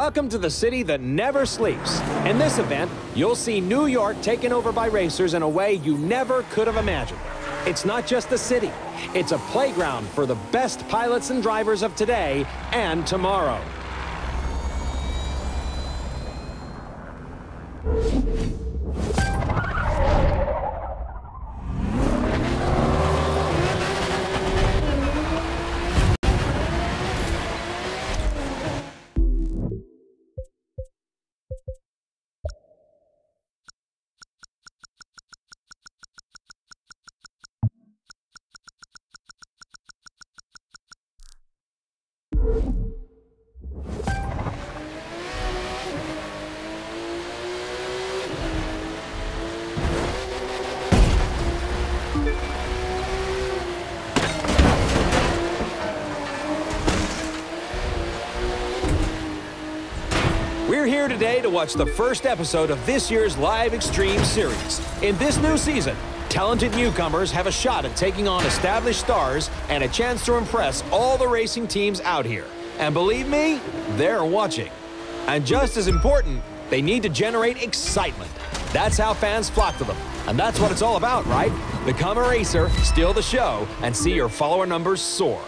Welcome to the city that never sleeps. In this event, you'll see New York taken over by racers in a way you never could have imagined. It's not just a city, it's a playground for the best pilots and drivers of today and tomorrow. We're here today to watch the first episode of this year's Live Extreme series. In this new season, talented newcomers have a shot at taking on established stars and a chance to impress all the racing teams out here. And believe me, they're watching. And just as important, they need to generate excitement. That's how fans flock to them. And that's what it's all about, right? Become a racer, steal the show, and see your follower numbers soar.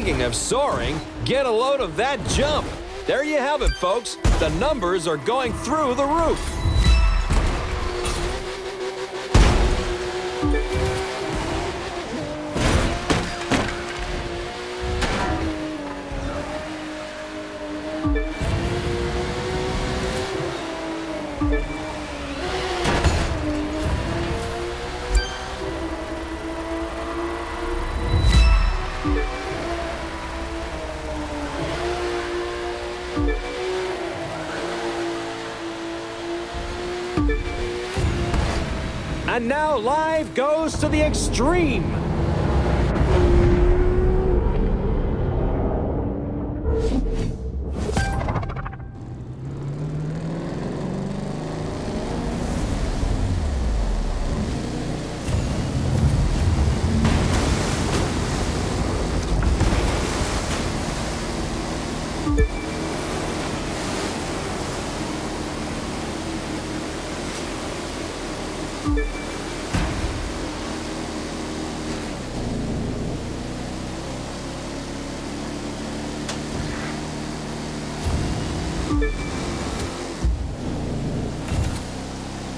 Speaking of soaring, get a load of that jump. There you have it, folks. The numbers are going through the roof. To the extreme.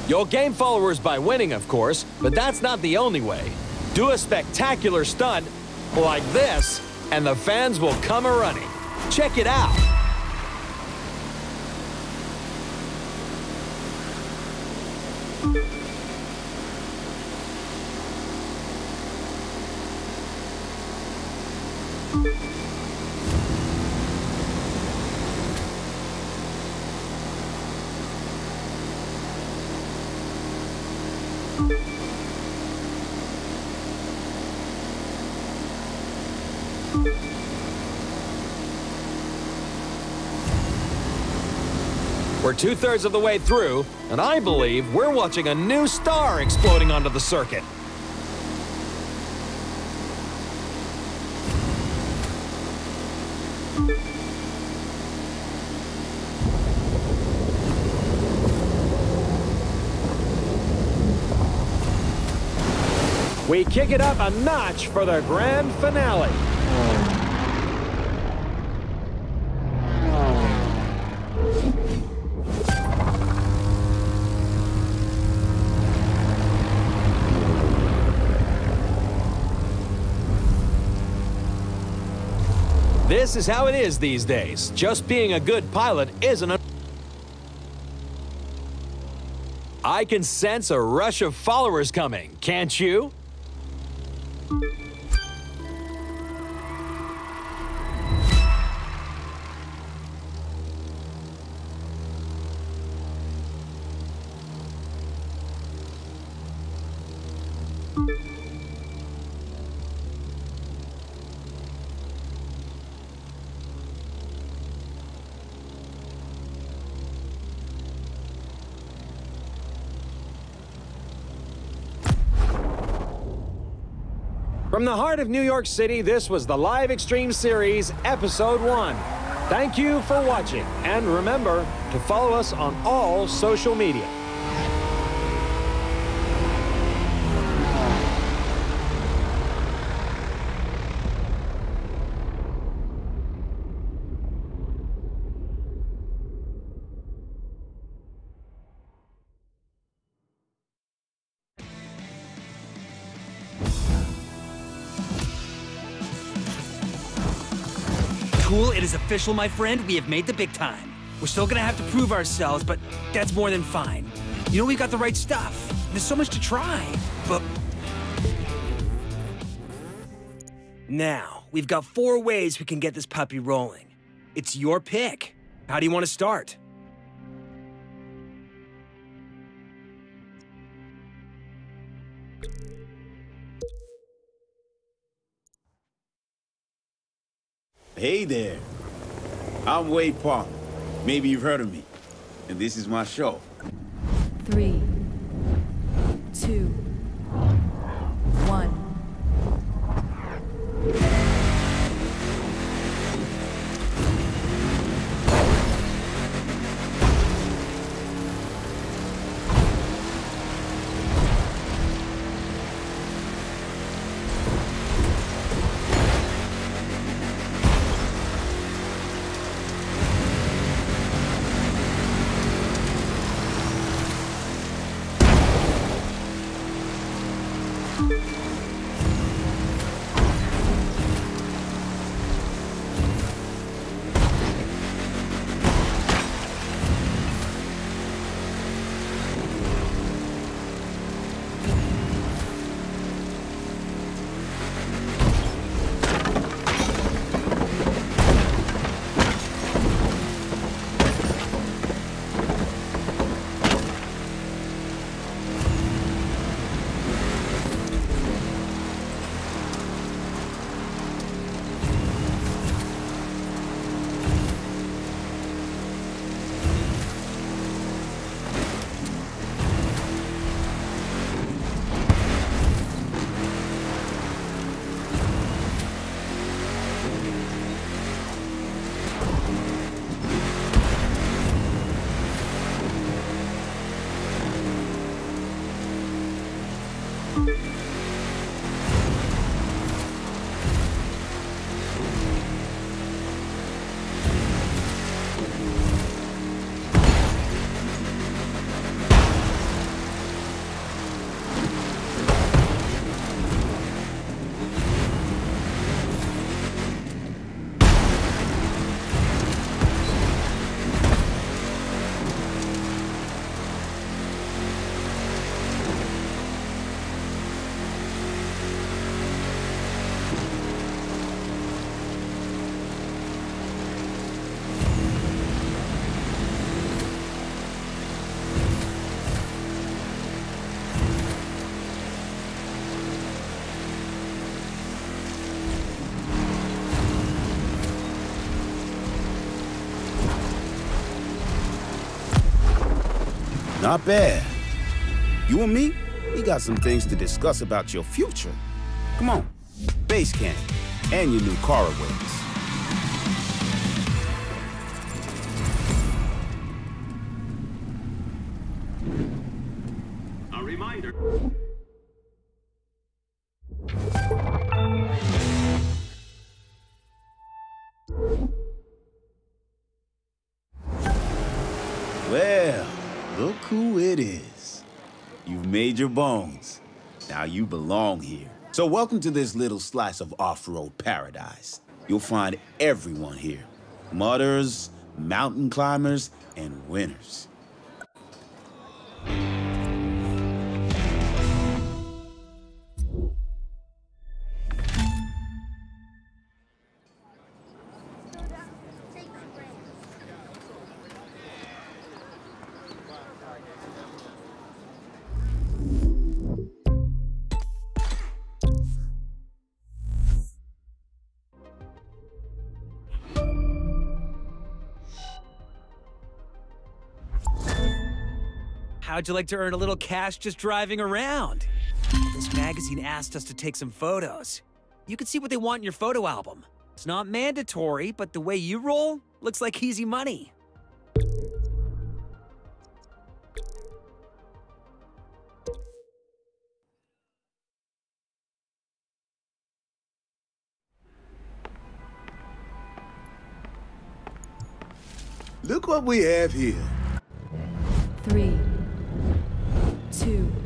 You'll gain followers by winning, of course, but that's not the only way. Do a spectacular stunt like this, and the fans will come a running. Check it out. We're two thirds of the way through, and I believe we're watching a new star exploding onto the circuit. We kick it up a notch for the grand finale. This is how it is these days. Just being a good pilot isn't a... I can sense a rush of followers coming, can't you? Música From the heart of New York City, this was the Live Extreme Series, Episode 1. Thank you for watching, and remember to follow us on all social media. Official, my friend. We have made the big time. We're still gonna have to prove ourselves, but that's more than fine. You know, we've got the right stuff. There's so much to try, but... Now, we've got four ways we can get this puppy rolling. It's your pick. How do you want to start? Hey there. I'm Wade Palmer. Maybe you've heard of me. And this is my show. Three, two, one. Not bad. You and me, we got some things to discuss about your future. Come on, base camp and your new car awaits. A reminder. Made your bones. Now you belong here. So welcome to this little slice of off-road paradise. You'll find everyone here. Mudders, mountain climbers, and winners. How'd you like to earn a little cash just driving around? This magazine asked us to take some photos. You can see what they want in your photo album. It's not mandatory, but the way you roll looks like easy money. Look what we have here. Three, two,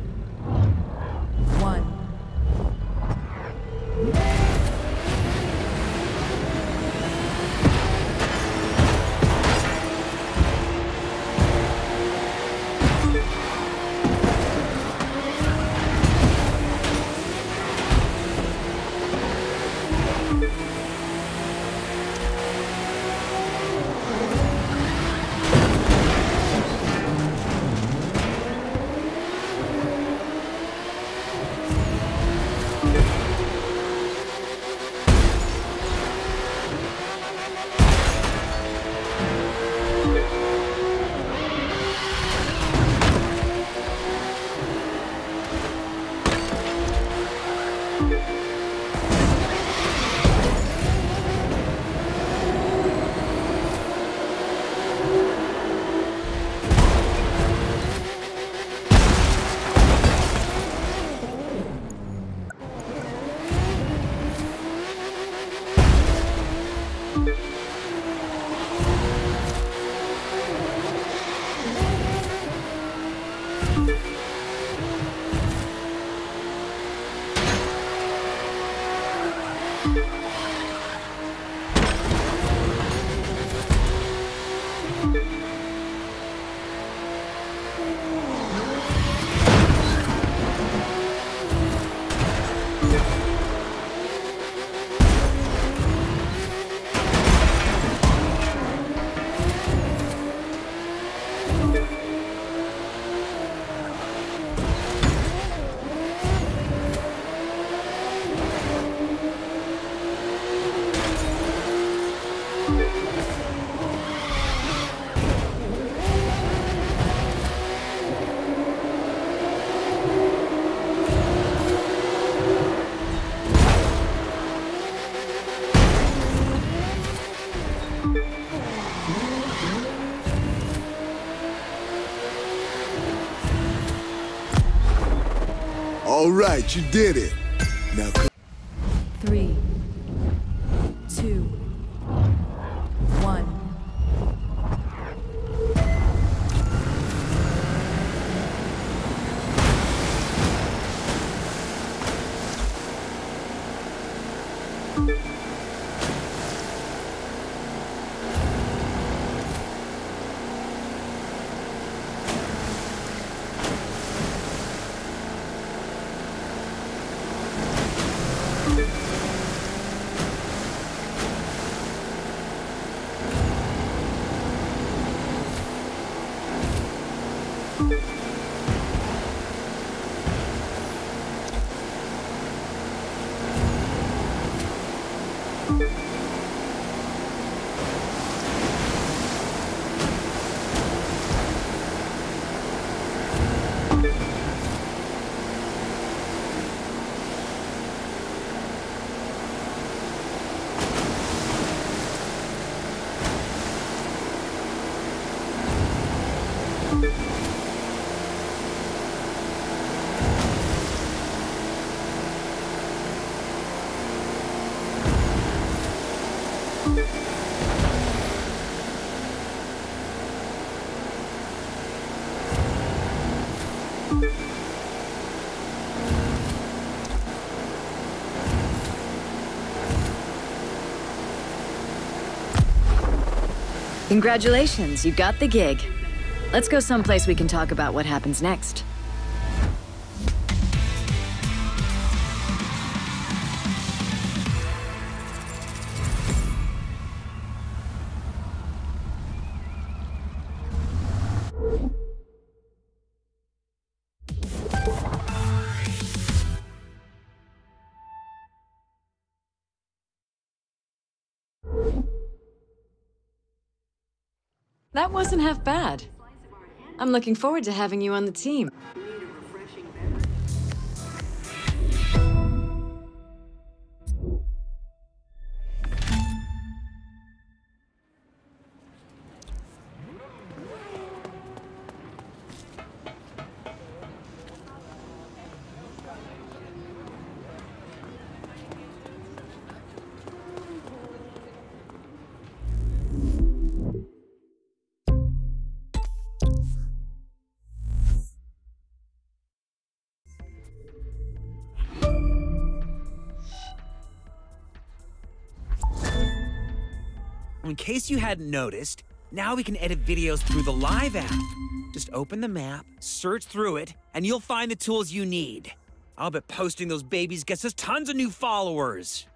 All right, you did it. Now Congratulations, you got the gig. Let's go someplace we can talk about what happens next. That wasn't half bad. I'm looking forward to having you on the team. In case you hadn't noticed, now we can edit videos through the Live app. Just open the map, search through it, and you'll find the tools you need. I'll bet posting those babies gets us tons of new followers.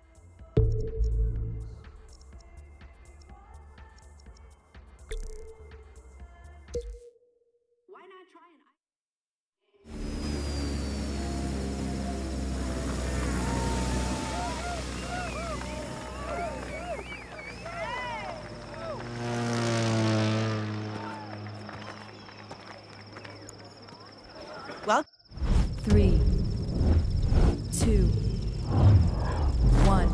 Well, Three, two, one.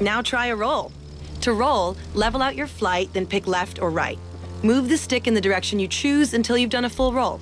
now try a roll. To roll, level out your flight, then pick left or right. Move the stick in the direction you choose until you've done a full roll.